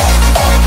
Oh, oh, oh.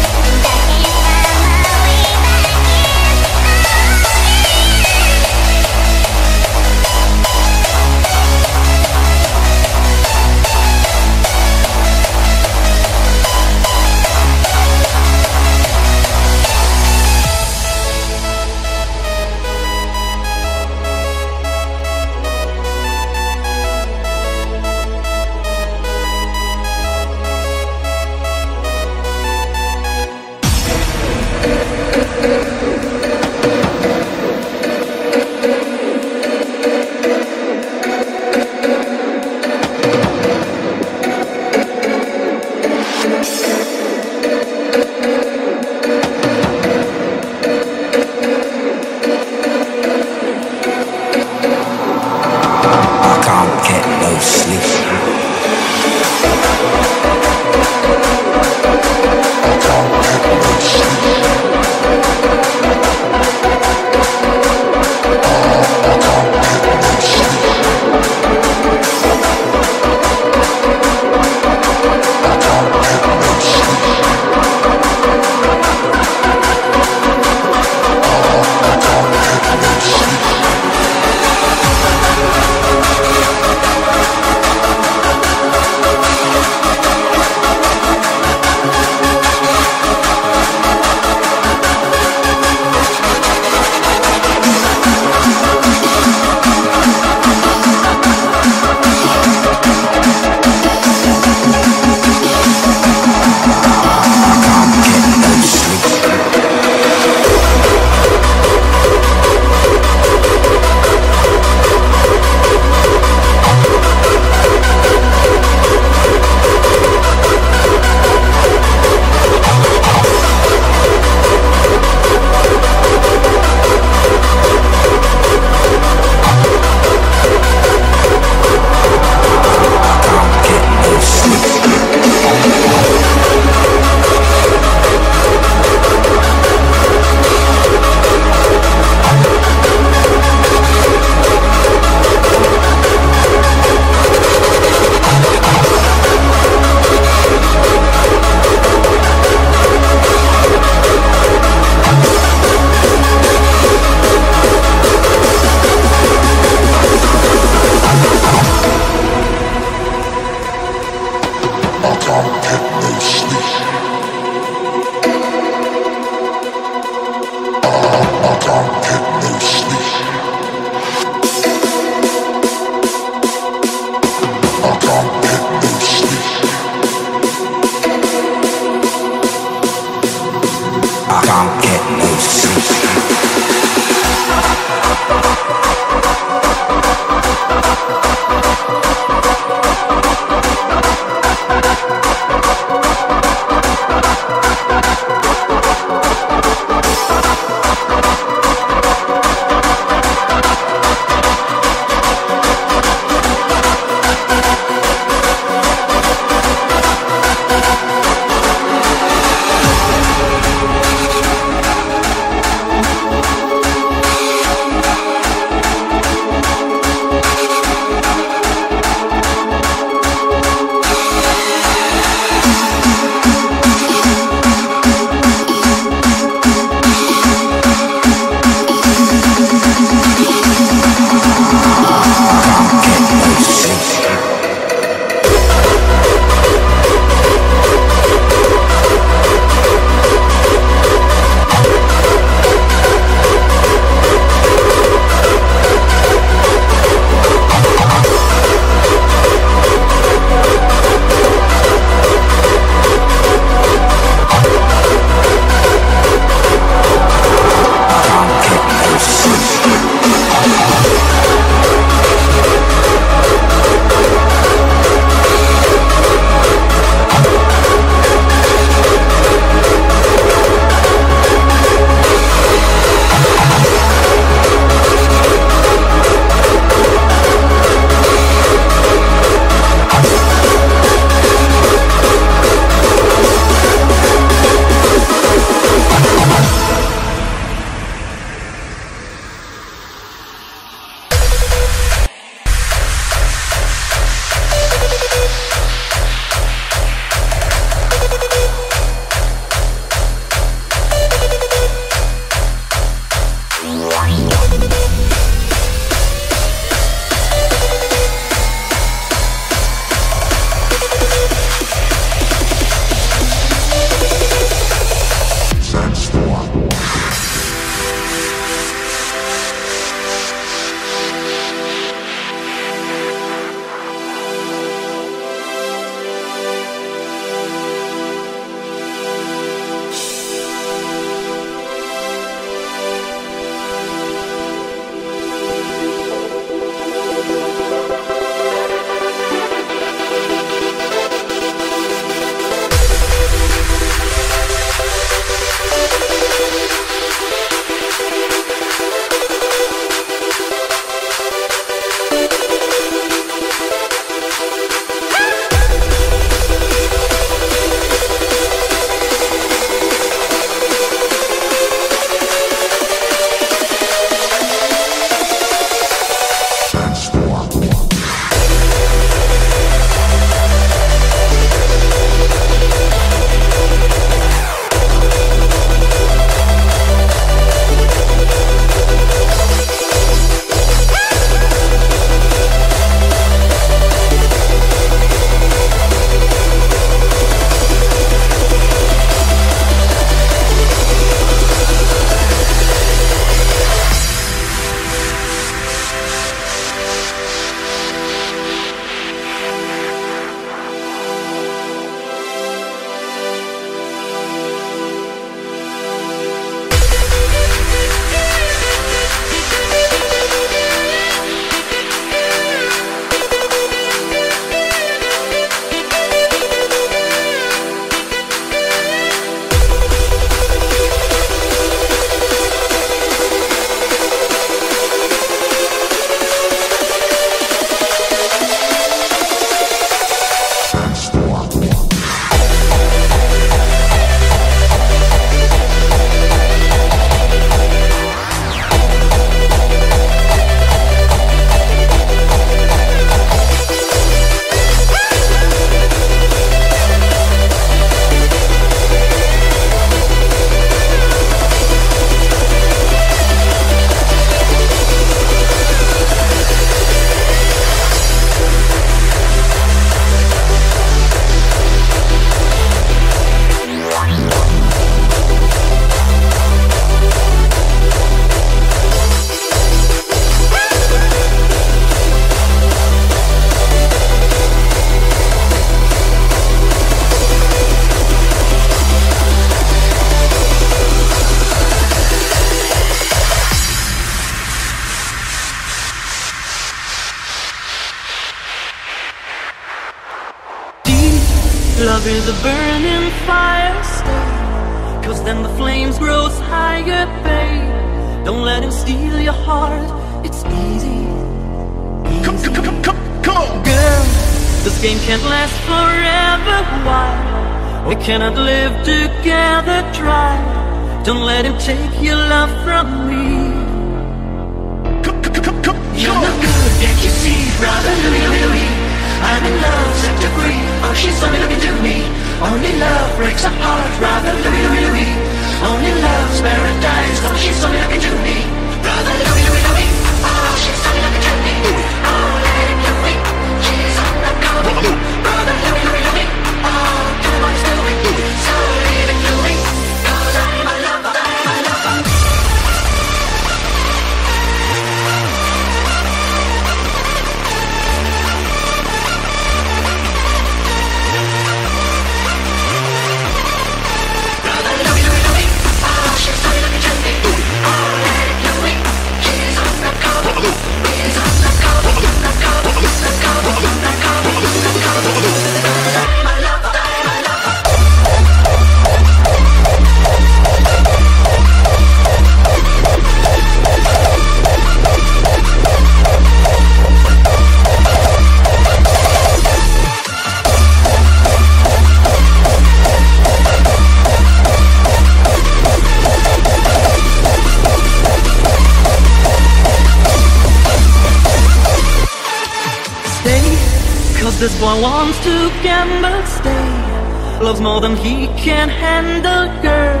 more than he can handle, girl.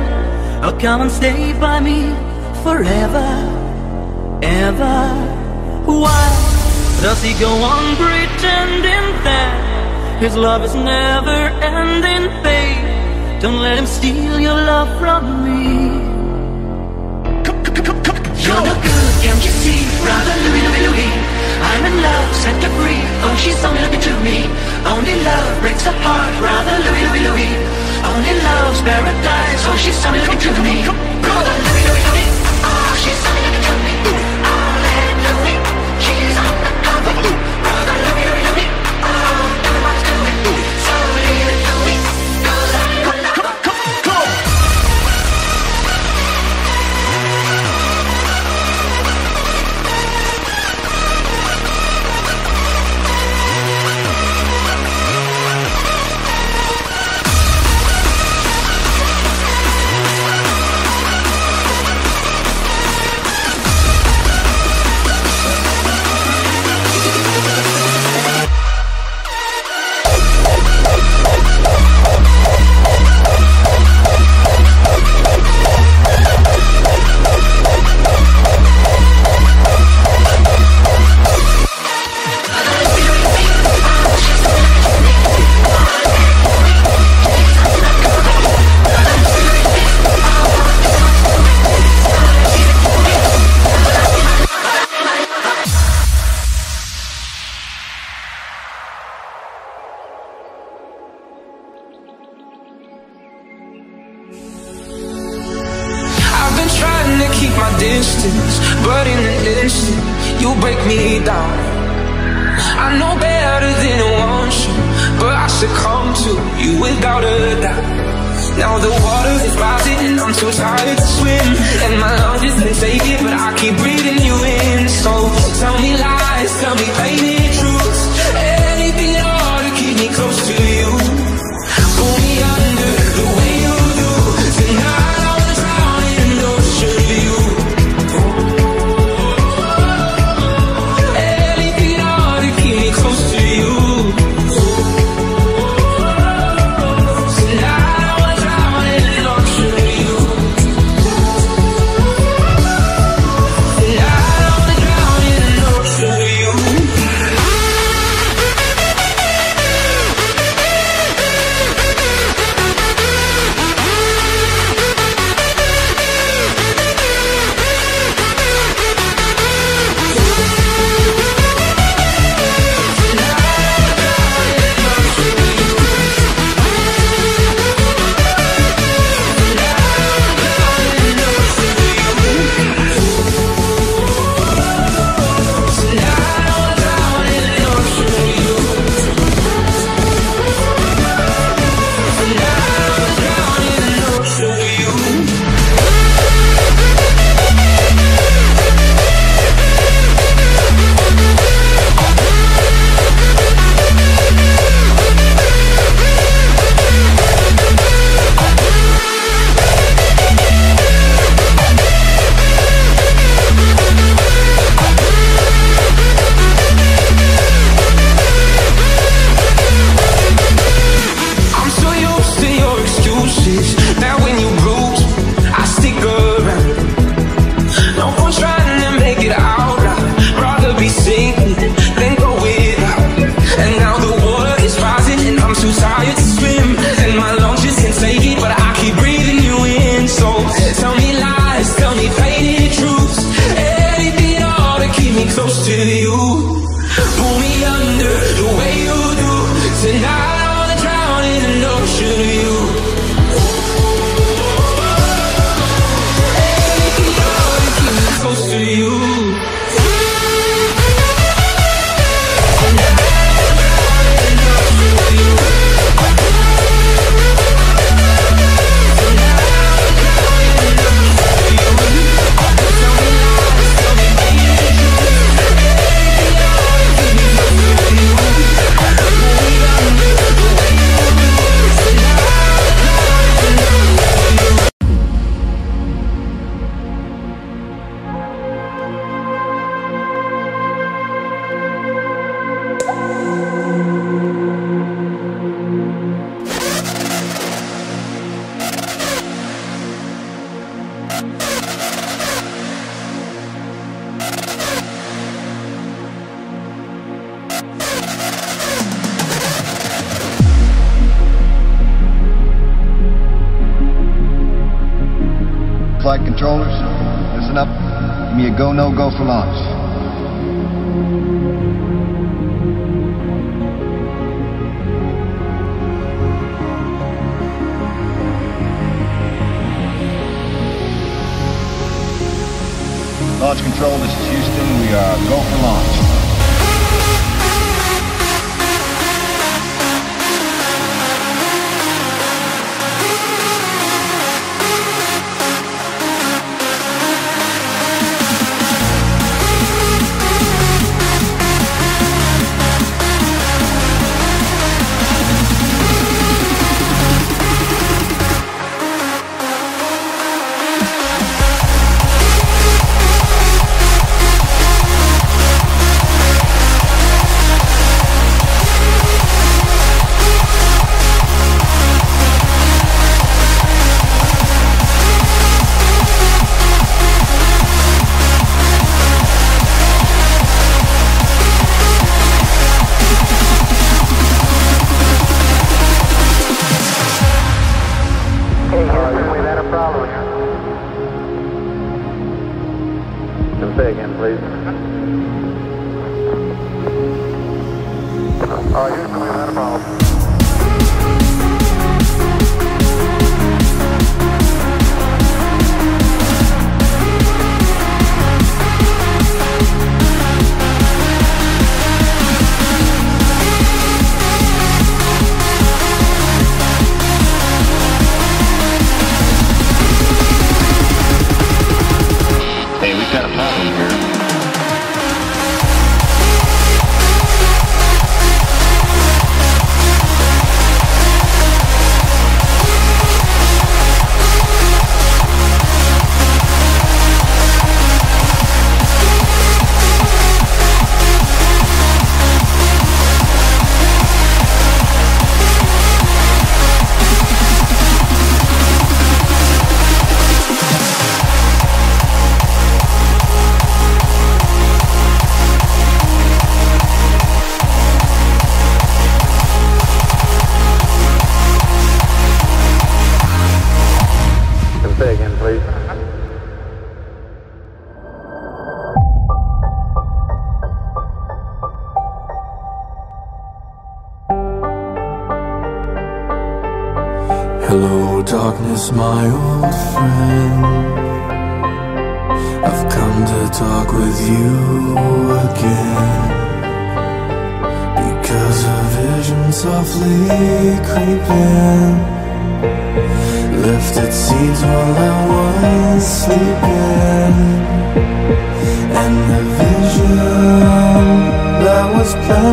Oh, come and stay by me forever, ever. Why does he go on pretending that his love is never ending, babe? Don't let him steal your love from me. You're no good, can't you see, brother Louie, Louie, Louie? and love set her free. Oh, she's only looking to me. Only love breaks the heart, brother Louie, Louie, Louie. Only love's paradise. Oh, she's only looking to me. Brother Louie, Louie, Louie. Oh, she's only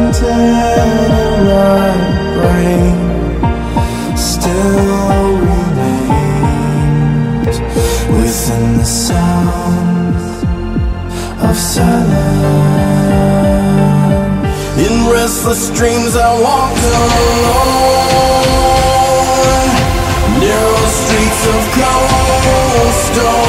haunted in my brain Still remains Within the sounds of silence. In restless dreams I walk alone Narrow streets of cobblestone.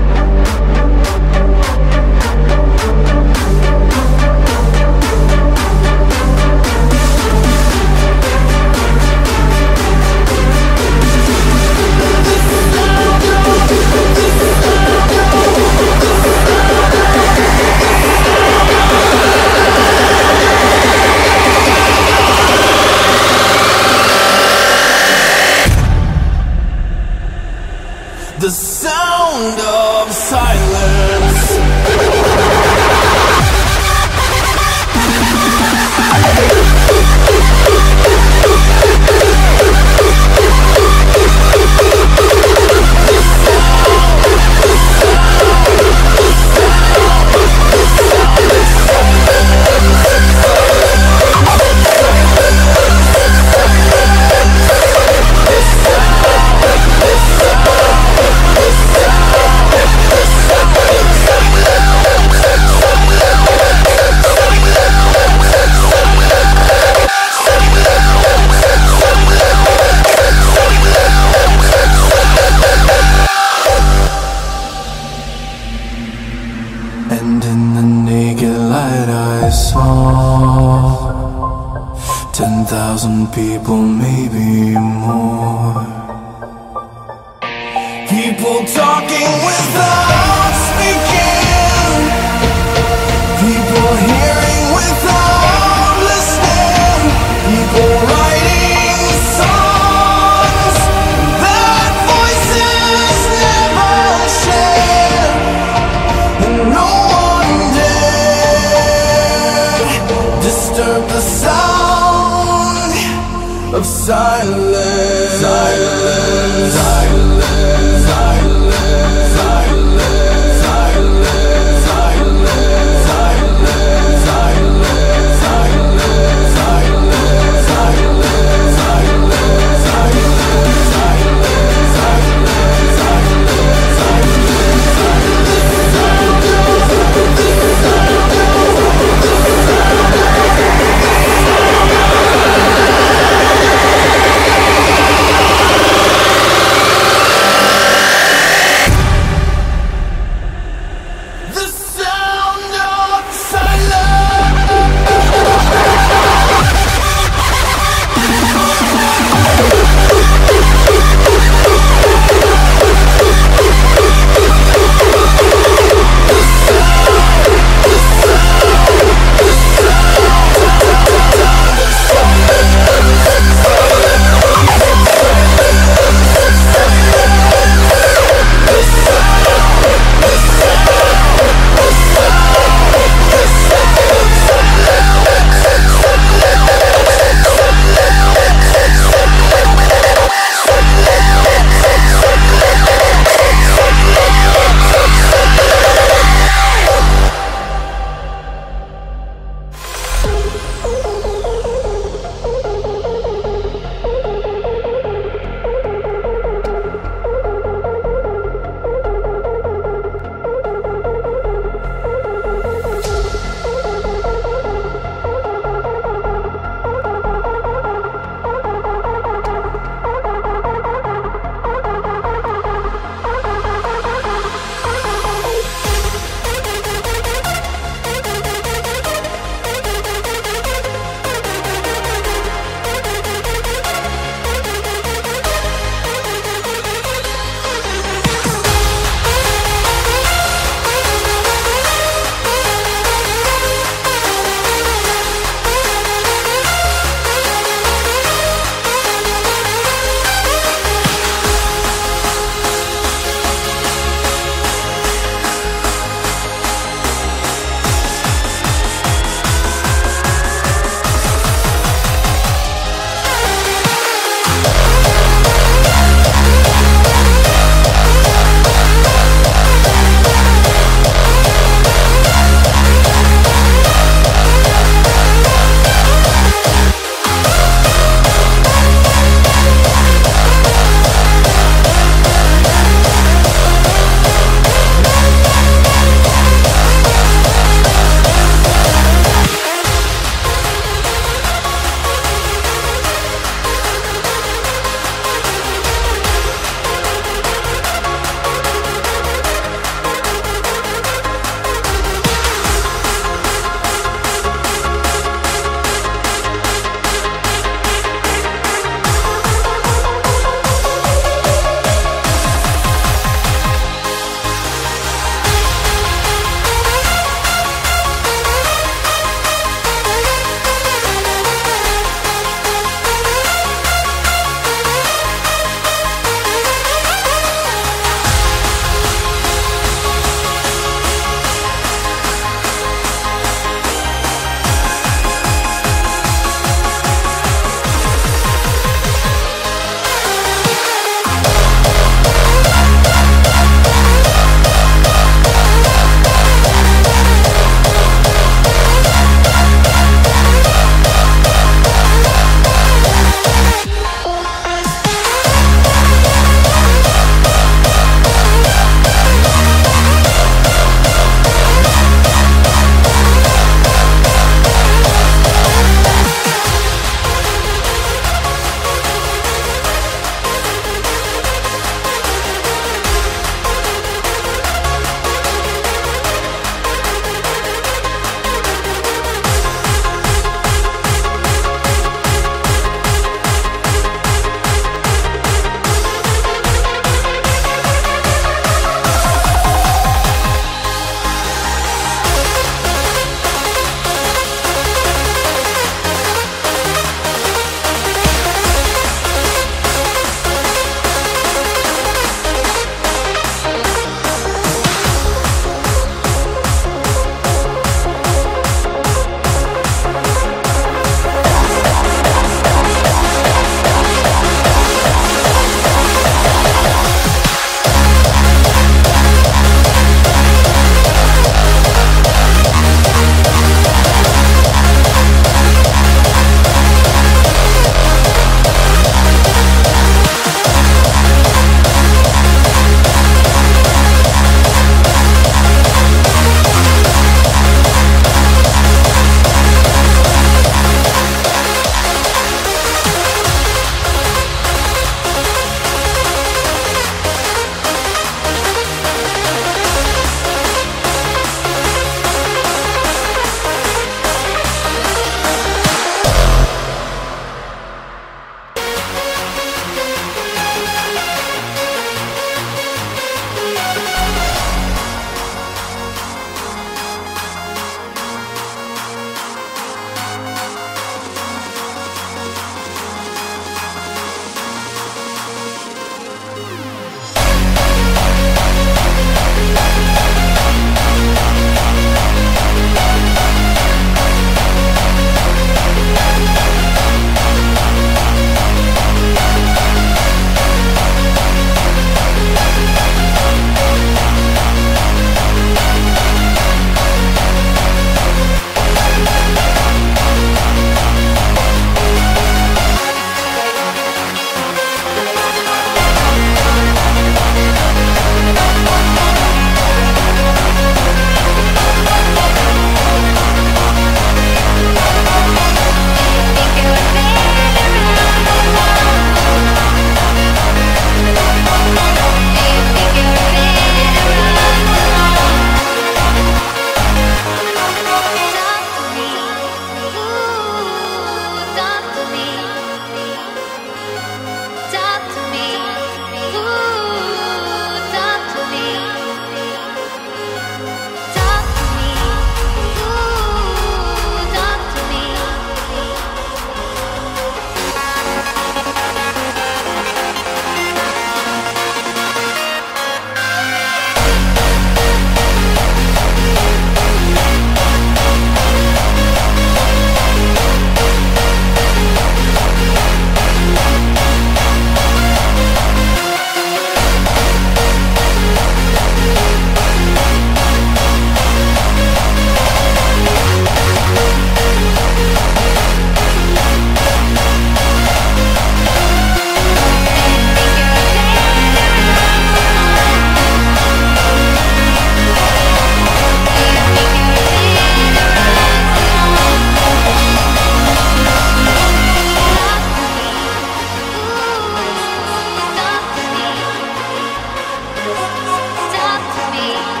me.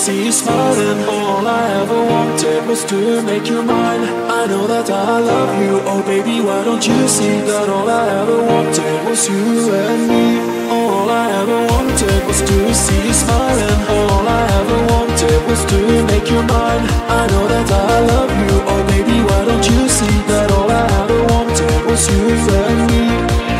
see you smiling. All I ever wanted was to make you mine. I know that I love you. Oh baby, why don't you see That all I ever wanted was you and me? All I ever wanted was to see you smiling. All I ever wanted was to make you mine. I know that I love you. Oh baby, why don't you see That all I ever wanted was you and me?